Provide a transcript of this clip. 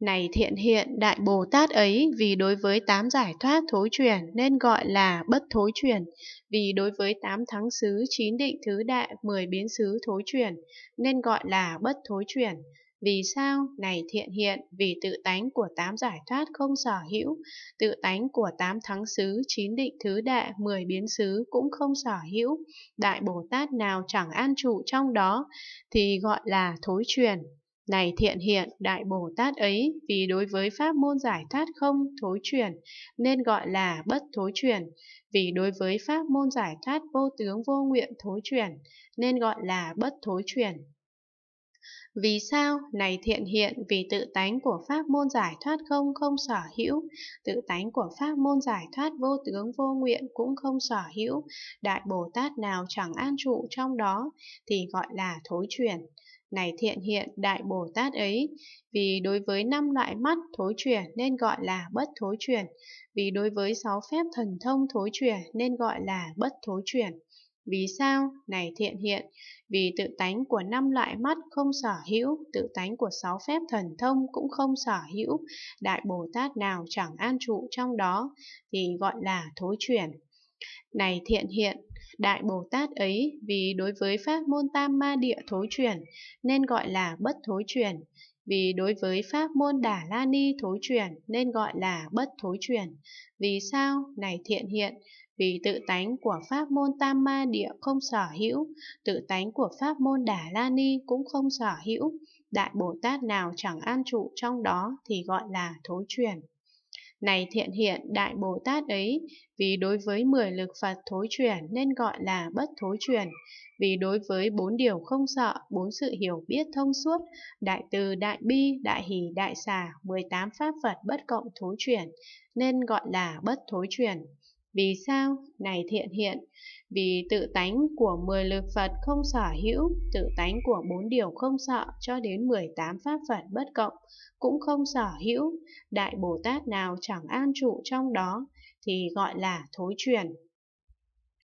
Này thiện hiện, Đại Bồ Tát ấy vì đối với tám giải thoát thối chuyển nên gọi là bất thối chuyển, vì đối với tám thắng xứ, chín định thứ đại, mười biến xứ thối chuyển nên gọi là bất thối chuyển. Vì sao? Này thiện hiện, vì tự tánh của tám giải thoát không sở hữu, tự tánh của tám thắng xứ, chín định thứ đại, mười biến xứ cũng không sở hữu. Đại Bồ Tát nào chẳng an trụ trong đó thì gọi là thối truyền này thiện hiện, Đại Bồ Tát ấy, vì đối với pháp môn giải thoát không thối chuyển, nên gọi là bất thối chuyển. Vì đối với pháp môn giải thoát vô tướng vô nguyện thối chuyển, nên gọi là bất thối chuyển. Vì sao? Này thiện hiện, vì tự tánh của pháp môn giải thoát không không sở hữu, tự tánh của pháp môn giải thoát vô tướng vô nguyện cũng không sở hữu, Đại Bồ Tát nào chẳng an trụ trong đó, thì gọi là thối chuyển. Này thiện hiện Đại Bồ Tát ấy, vì đối với năm loại mắt thối chuyển nên gọi là bất thối chuyển, vì đối với sáu phép thần thông thối chuyển nên gọi là bất thối chuyển. Vì sao? Này thiện hiện, vì tự tánh của năm loại mắt không sở hữu, tự tánh của sáu phép thần thông cũng không sở hữu, Đại Bồ Tát nào chẳng an trụ trong đó thì gọi là thối chuyển. Này thiện hiện, Đại Bồ Tát ấy vì đối với pháp môn tam ma địa thối chuyển nên gọi là bất thối chuyển, vì đối với pháp môn Đà La Ni thối chuyển nên gọi là bất thối chuyển. Vì sao? Này thiện hiện, vì tự tánh của pháp môn tam ma địa không sở hữu, tự tánh của pháp môn Đà La Ni cũng không sở hữu, Đại Bồ Tát nào chẳng an trụ trong đó thì gọi là thối chuyển. Này thiện hiện Đại Bồ Tát ấy, vì đối với mười lực Phật thối chuyển nên gọi là bất thối chuyển, vì đối với bốn điều không sợ, bốn sự hiểu biết thông suốt, đại từ, đại bi, đại hỷ, đại xà, 18 pháp Phật bất cộng thối chuyển, nên gọi là bất thối chuyển. Vì sao? Này thiện hiện, vì tự tánh của mười lực Phật không sở hữu, tự tánh của bốn điều không sợ cho đến 18 pháp Phật bất cộng cũng không sở hữu, Đại Bồ Tát nào chẳng an trụ trong đó thì gọi là thối truyền